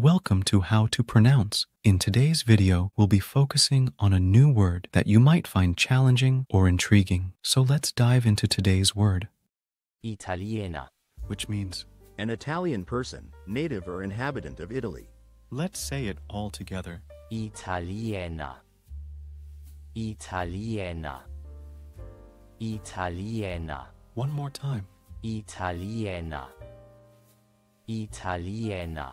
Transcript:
Welcome to How to Pronounce. In today's video, we'll be focusing on a new word that you might find challenging or intriguing. So let's dive into today's word, Italiener. which means An Italian person, native or inhabitant of Italy. let's say it all together. Italiener. Italiener. Italiener. One more time. Italiener. Italiener.